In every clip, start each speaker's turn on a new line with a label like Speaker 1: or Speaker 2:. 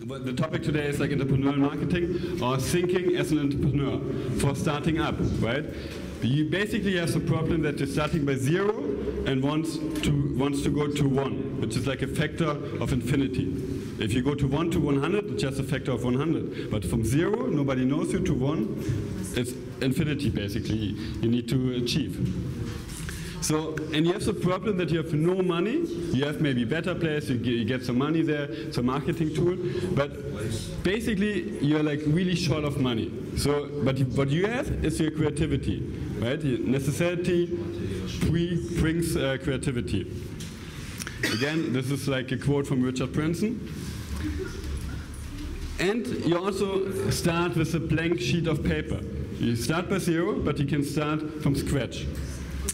Speaker 1: The topic today is like entrepreneurial marketing or thinking as an entrepreneur for starting up, right? You basically have the problem that you're starting by zero and wants to wants to go to one, which is like a factor of infinity. If you go to one to 100, it's just a factor of 100. But from zero, nobody knows you, to one, it's infinity basically you need to achieve. So, and you have the problem that you have no money. You have maybe better place, you get, you get some money there, some marketing tool, but basically you're like really short of money. So, but what you have is your creativity, right? Necessity pre brings uh, creativity. Again, this is like a quote from Richard Branson. And you also start with a blank sheet of paper. You start by zero, but you can start from scratch.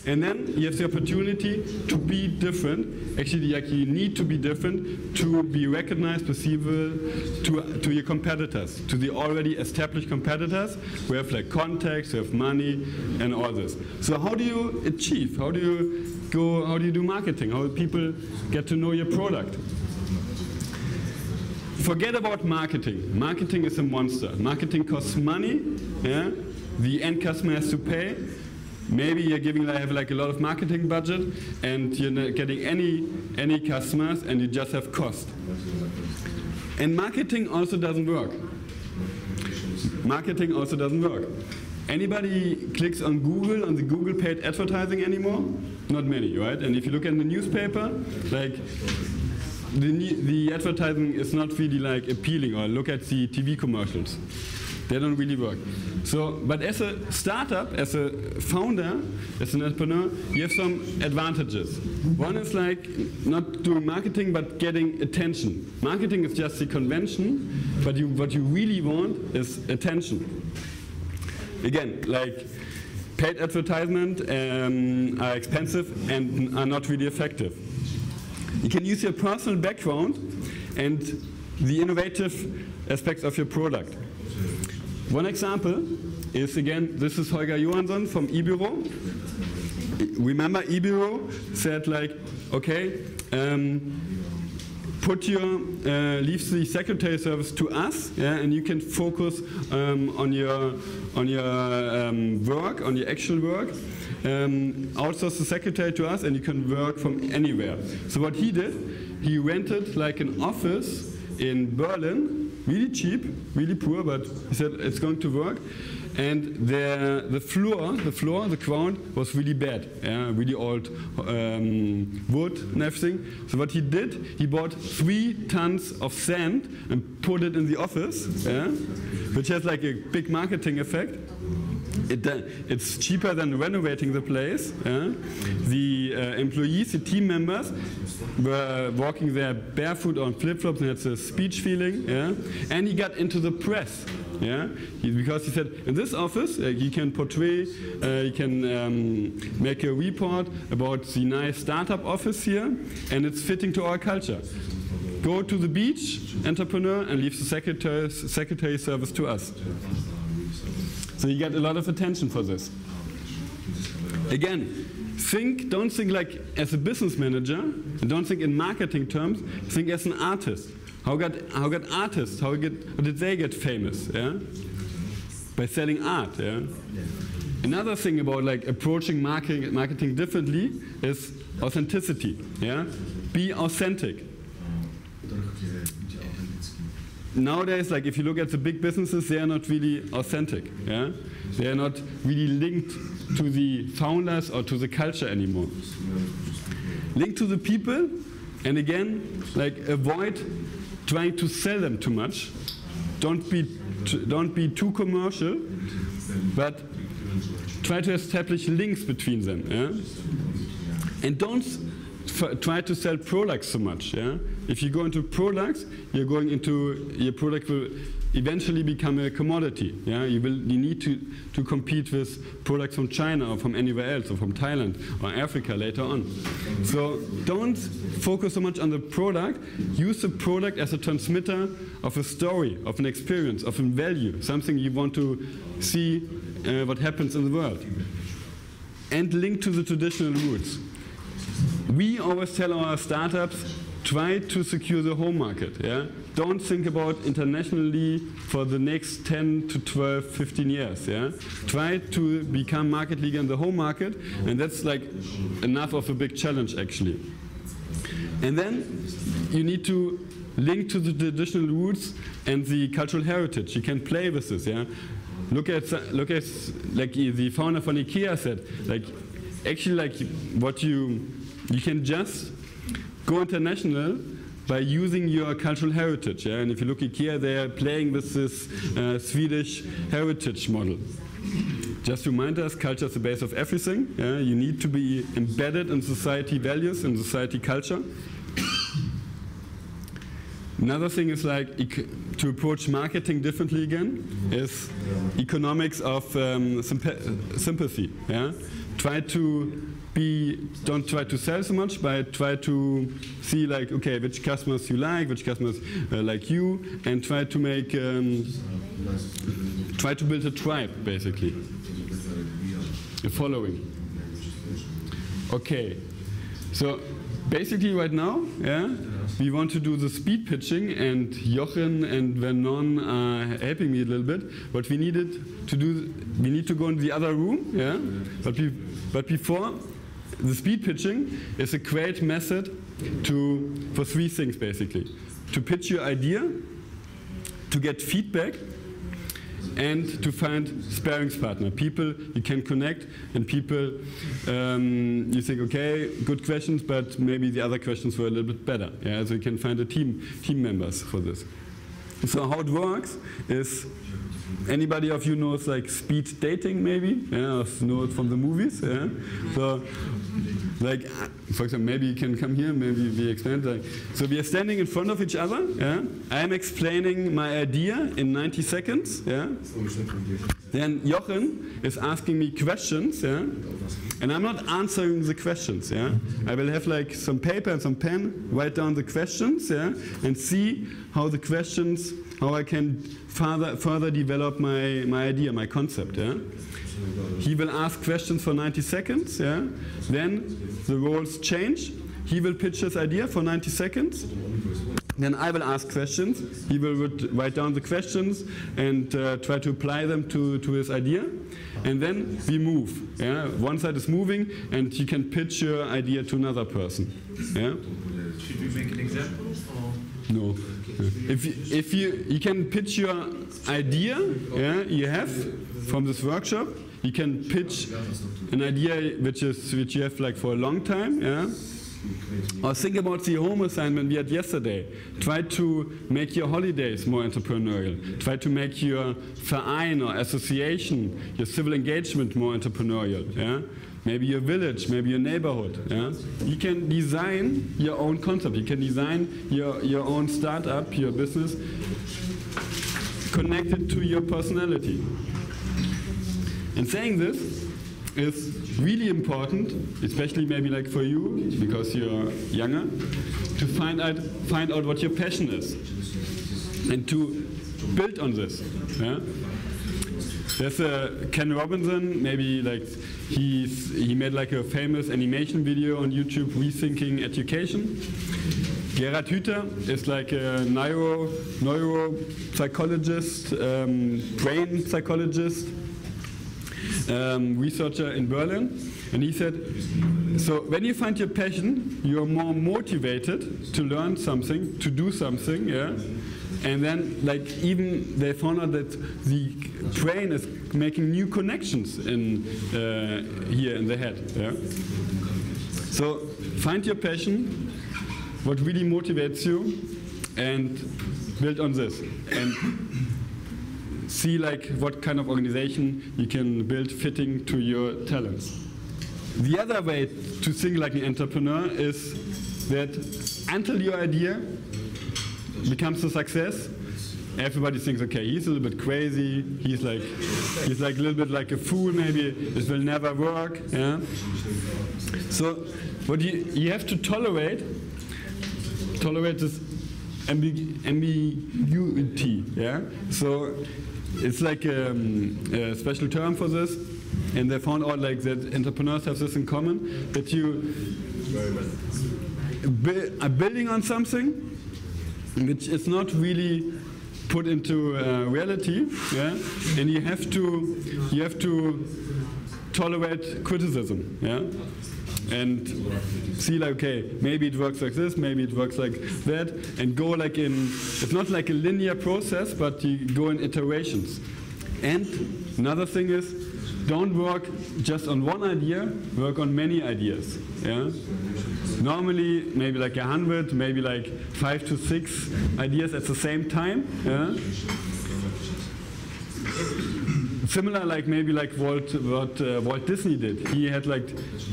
Speaker 1: And then you have the opportunity to be different. Actually, like you need to be different to be recognized, perceivable to, to your competitors, to the already established competitors who have like contacts, who have money, and all this. So how do you achieve? How do you go? How do you do marketing? How do people get to know your product? Forget about marketing. Marketing is a monster. Marketing costs money. Yeah, the end customer has to pay maybe you're giving have like a lot of marketing budget and you're not getting any any customers and you just have cost. And marketing also doesn't work. Marketing also doesn't work. Anybody clicks on Google on the Google paid advertising anymore? Not many, right? And if you look at the newspaper, like the, the advertising is not really like appealing or look at the TV commercials. They don't really work. So, but as a startup, as a founder, as an entrepreneur, you have some advantages. One is like not doing marketing, but getting attention. Marketing is just the convention, but you, what you really want is attention. Again, like paid advertisement um, are expensive and are not really effective. You can use your personal background and the innovative aspects of your product. One example is again, this is Holger Johansson from eBureau. Remember eBureau said like, okay, um, put your uh, leave the secretary service to us, yeah, and you can focus um, on your on your um, work, on your actual work. Um, outsource the secretary to us, and you can work from anywhere. So what he did, he rented like an office in Berlin really cheap, really poor, but he said it's going to work. And the, the floor, the floor, the ground was really bad, yeah, really old um, wood and everything. So what he did, he bought three tons of sand and put it in the office, yeah, which has like a big marketing effect. It, uh, it's cheaper than renovating the place. Yeah? The uh, employees, the team members, were walking there barefoot on flip-flops and had a speech feeling. Yeah? And he got into the press. Yeah, he, because he said in this office uh, you can portray, uh, you can um, make a report about the nice startup office here, and it's fitting to our culture. Go to the beach, entrepreneur, and leave the secretary, secretary service to us. So you get a lot of attention for this. Again, think, don't think like as a business manager, don't think in marketing terms, think as an artist. How got, how got artists, how, get, how did they get famous? Yeah? By selling art. Yeah? Another thing about like approaching marketing, marketing differently is authenticity. Yeah? Be authentic nowadays, like if you look at the big businesses, they are not really authentic. Yeah? They are not really linked to the founders or to the culture anymore. Linked to the people, and again, like avoid trying to sell them too much. Don't be don't be too commercial, but try to establish links between them. Yeah? And don't try to sell products so much. Yeah? If you go into products, you're going into your product will eventually become a commodity. Yeah, you will you need to to compete with products from China or from anywhere else or from Thailand or Africa later on. So don't focus so much on the product. Use the product as a transmitter of a story, of an experience, of a value, something you want to see uh, what happens in the world, and link to the traditional roots. We always tell our startups try to secure the home market. Yeah? Don't think about internationally for the next 10 to 12, 15 years. Yeah? Try to become market leader in the home market, and that's like enough of a big challenge actually. And then you need to link to the traditional roots and the cultural heritage. You can play with this. Yeah? Look at look at like the founder from IKEA said. Like actually like what you you can just go international by using your cultural heritage. Yeah? And if you look at IKEA, they are playing with this uh, Swedish heritage model. Just remind us, culture is the base of everything. Yeah? You need to be embedded in society values and society culture. Another thing is like to approach marketing differently again is economics of um, sympathy. Yeah? Try to be don't try to sell so much, but try to see like okay which customers you like, which customers uh, like you, and try to make um, try to build a tribe basically, a following. Okay, so basically right now, yeah, we want to do the speed pitching, and Jochen and Vernon are helping me a little bit. But we needed to do, we need to go in the other room, yeah. But, we, but before, the speed pitching is a great method to, for three things basically. To pitch your idea, to get feedback, and to find sparings partner, people you can connect, and people um, you think, okay, good questions, but maybe the other questions were a little bit better. Yeah, so you can find a team team members for this. So how it works is anybody of you knows like speed dating maybe? Yeah, know it from the movies. Yeah. So like for example, maybe you can come here, maybe we explain like so we are standing in front of each other, yeah. I am explaining my idea in 90 seconds, yeah. Then Jochen is asking me questions, yeah. And I'm not answering the questions, yeah. I will have like some paper and some pen, write down the questions, yeah, and see how the questions how I can further, further develop my, my idea, my concept. Yeah? He will ask questions for 90 seconds. Yeah? Then the roles change. He will pitch his idea for 90 seconds. Then I will ask questions. He will write down the questions and uh, try to apply them to, to his idea. And then we move. Yeah? One side is moving and you can pitch your idea to another person. Yeah?
Speaker 2: Should we make an example?
Speaker 1: No. If you, if you you can pitch your idea, yeah, you have from this workshop, you can pitch an idea which is which you have like for a long time, yeah. Or think about the home assignment we had yesterday. Try to make your holidays more entrepreneurial. Try to make your Verein or association, your civil engagement more entrepreneurial. Yeah? maybe your village, maybe your neighborhood. Yeah? You can design your own concept. You can design your, your own startup, your business, connected to your personality. And saying this is really important, especially maybe like for you, because you're younger, to find out, find out what your passion is and to build on this. Yeah? There's a Ken Robinson, maybe like he's he made like a famous animation video on YouTube, rethinking education. Gerhard Hüther is like a neuro neuropsychologist, um, brain psychologist, um, researcher in Berlin, and he said, so when you find your passion, you are more motivated to learn something, to do something, yeah. And then, like, even they found out that the brain is making new connections in uh, here in the head. Yeah? So find your passion, what really motivates you, and build on this. And see like what kind of organization you can build fitting to your talents. The other way to think like an entrepreneur is that until your idea becomes a success, everybody thinks, okay, he's a little bit crazy. He's like, he's like a little bit like a fool. Maybe this will never work. Yeah. So, what you you have to tolerate, tolerate this ambiguity. Yeah. So, it's like a, um, a special term for this, and they found out like that entrepreneurs have this in common that you bu- are building on something which is not really put into uh, reality, yeah, and you have to you have to tolerate criticism, yeah, and see like okay maybe it works like this, maybe it works like that, and go like in it's not like a linear process, but you go in iterations. And another thing is don't work just on one idea, work on many ideas, yeah. Normally, maybe like a hundred, maybe like five to six ideas at the same time. Yeah? Similar, like maybe like Walt, what uh, Walt Disney did. He had like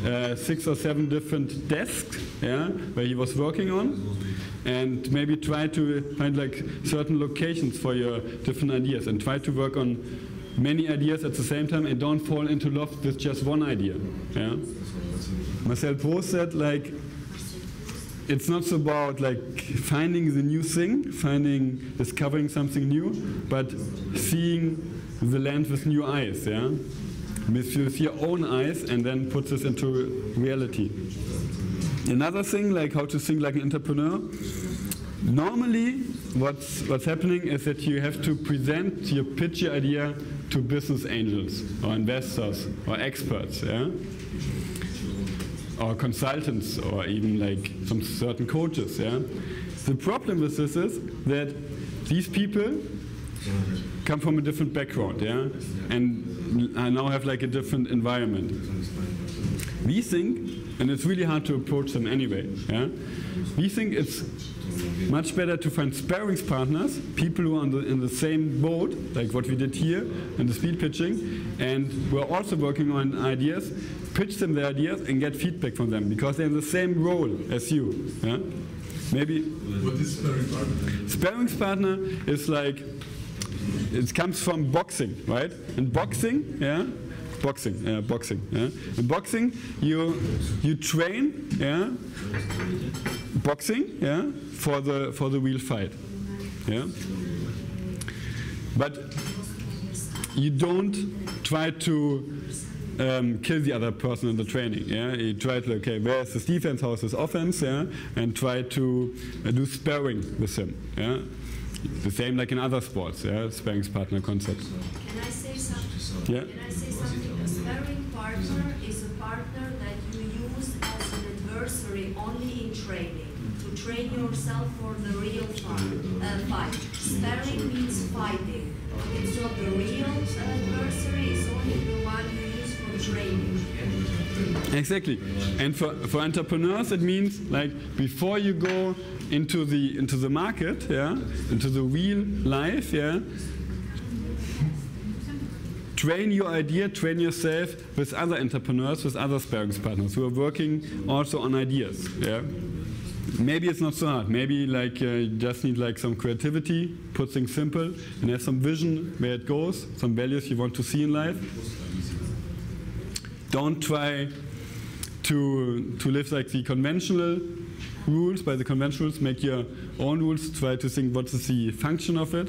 Speaker 1: uh, six or seven different desks, yeah, where he was working on, and maybe try to find like certain locations for your different ideas, and try to work on many ideas at the same time, and don't fall into love with just one idea. Yeah. Marcel Proust said like it's not so about like finding the new thing, finding discovering something new, but seeing the land with new eyes, yeah? With your, own eyes and then put this into reality. Another thing, like how to think like an entrepreneur. Normally, what's what's happening is that you have to present your pitch your idea to business angels or investors or experts, yeah? or consultants or even like some certain coaches. Yeah. The problem with this is that these people come from a different background, yeah, and I now have like a different environment. We think, and it's really hard to approach them anyway. Yeah, we think it's much better to find sparring partners, people who are the, in the same boat, like what we did here in the speed pitching, and we're also working on ideas, pitch them the ideas and get feedback from them because they're in the same role as you. Yeah? Maybe
Speaker 3: What is sparring partner?
Speaker 1: sparring partner is like it comes from boxing, right? In boxing, yeah, boxing, yeah, boxing, yeah. In boxing, you you train, yeah, boxing, yeah, for the for the real fight, yeah. But you don't try to um, kill the other person in the training. Yeah, you try to okay, where is his defense, how is his offense, yeah, and try to uh, do sparring with him. Yeah, the same like in other sports. Yeah, sparring partner concept.
Speaker 4: Can I say something?
Speaker 1: Yeah.
Speaker 4: Can I say something? A sparring partner is a partner that you use as an adversary only in training, to train yourself for the real fight. Uh, fight. Sparring means fighting. It's not the real adversary, it's only the one
Speaker 1: Exactly. And for, for entrepreneurs, it means like before you go into the into the market, yeah, into the real life, yeah. Train your idea, train yourself with other entrepreneurs, with other sparring partners who are working also on ideas. Yeah. Maybe it's not so hard. Maybe like uh, you just need like some creativity, put things simple, and have some vision where it goes, some values you want to see in life. Don't try to to live like the conventional rules by the conventional rules, Make your own rules. Try to think what is the function of it,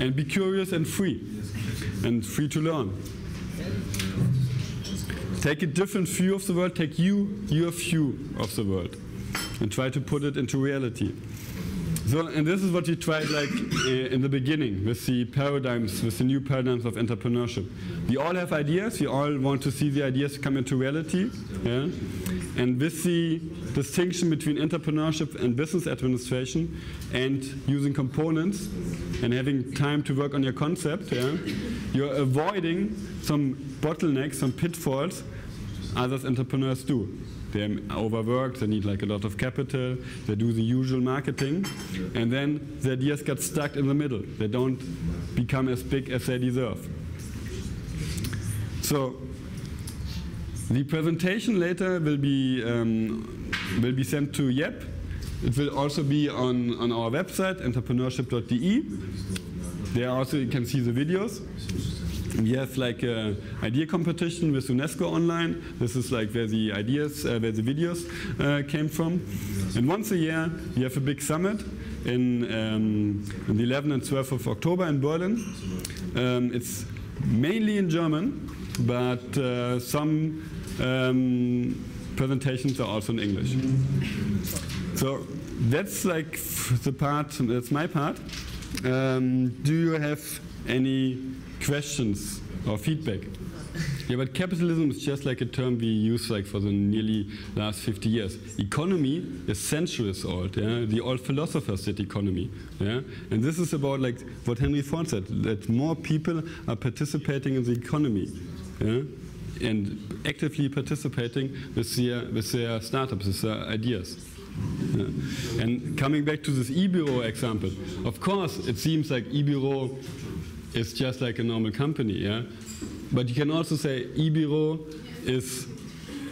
Speaker 1: and be curious and free, and free to learn. Take a different view of the world. Take you your view of the world, and try to put it into reality. So, and this is what we tried like uh, in the beginning with the paradigms, with the new paradigms of entrepreneurship. We all have ideas. We all want to see the ideas come into reality. Yeah? And with the distinction between entrepreneurship and business administration, and using components and having time to work on your concept, yeah, you're avoiding some bottlenecks, some pitfalls others entrepreneurs do. They're overworked, they need like a lot of capital, they do the usual marketing, and then the ideas get stuck in the middle. They don't become as big as they deserve. So the presentation later will be um, will be sent to YEPP. It will also be on, on our website, entrepreneurship.de. There also you can see the videos. We have like a idea competition with UNESCO online. This is like where the ideas, uh, where the videos uh, came from. And once a year, we have a big summit in, um, on the 11th and 12th of October in Berlin. Um, it's mainly in German, but uh, some um, presentations are also in English. So that's like the part, that's my part. Um, do you have any questions or feedback? Yeah, but capitalism is just like a term we use like for the nearly last 50 years. Economy is centuries old. Yeah, the old philosophers did economy. Yeah, and this is about like what Henry Ford said that more people are participating in the economy. Yeah, and actively participating with their with their startups, with their ideas. Yeah. And coming back to this e-bureau example, of course, it seems like e-bureau is just like a normal company, yeah. But you can also say e-bureau is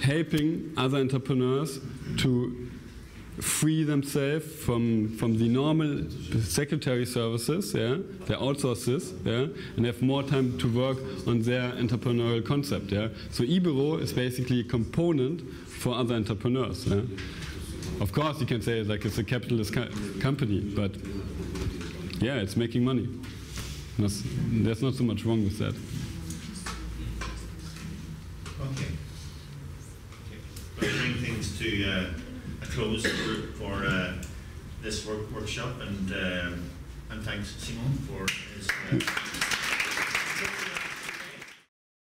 Speaker 1: helping other entrepreneurs to free themselves from from the normal secretary services, yeah. They outsource this, yeah, and have more time to work on their entrepreneurial concept, yeah. So e-bureau is basically a component for other entrepreneurs, yeah. Of course, you can say like it's a capitalist co- company, but yeah, it's making money. There's, there's not so much wrong with that.
Speaker 5: Okay. Okay. Bring things to uh, a close for, for uh, this work, workshop, and um, and thanks Simon for his. Uh,